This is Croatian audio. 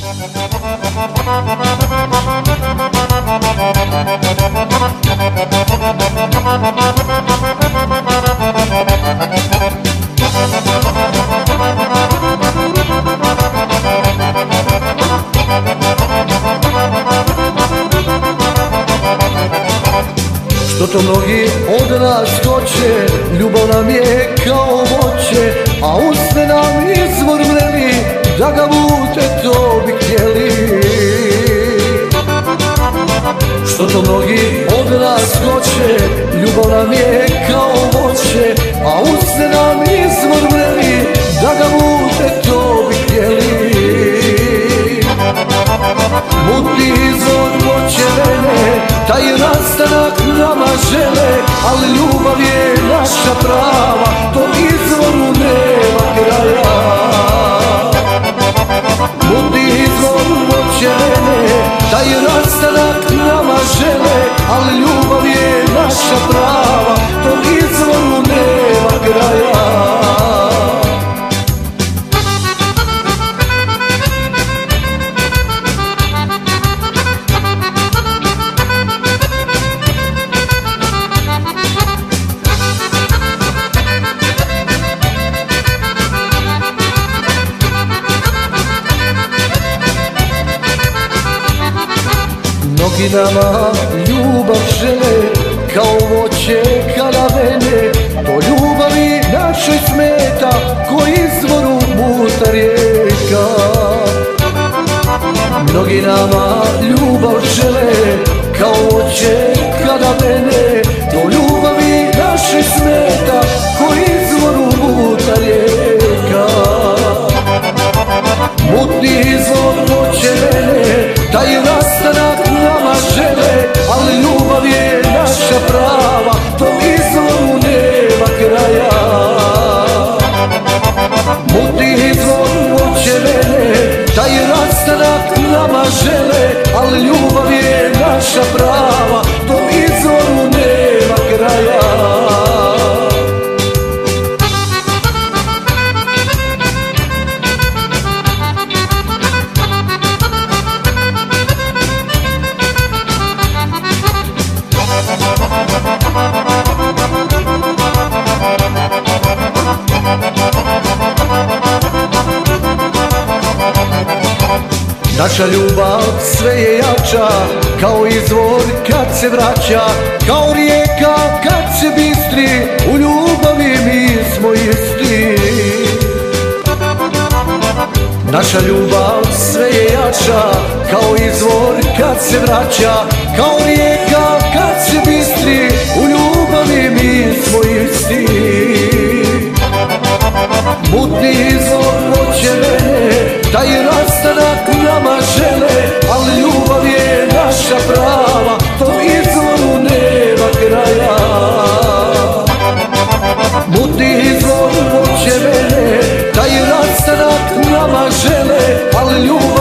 Što to mnogi od nas hoće Ljubav nam je kao voće A usne nam izvor vreli Da ga Što to mnogi od nas hoće Ljubav nam je kao voće A usne nam izvor vreli Da ga bute to bi htjeli. Mutni izvor voće mene Taj nastanak nama žele Ali ljubav je naša prava To izvoru nema kraja. Mutni izvor voće mene Taj nastanak Mnogi nama ljubav žele Kao voće kalavene To ljubavi našoj smeta Ko izvoru muta rijeka. Mnogi nama ljubav žele Kao voće kalavene To ljubavi našoj smeta Ko izvoru muta rijeka. Mutni izvor voće mene Taj Ali ljubav je naša prava Tom izvoru nema kraja. Mutni izvor voće mene Taj nastanak nama žele Ali ljubav je naša prava Tom izvoru Naša ljubav sve je jača Kao izvor kad se vraća Kao rijeka kad se bistri U ljubavi mi smo isti. Naša ljubav sve je jača Kao izvor kad se vraća Kao rijeka kad se bistri U ljubavi mi smo isti ljudi zlom hoće mene, taj rastanak nama žele, ali ljubav